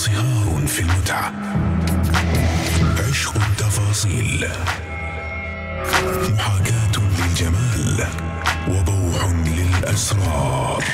انصهار في المتعة. عشق التفاصيل. محاكاة للجمال وبوح للأسرار.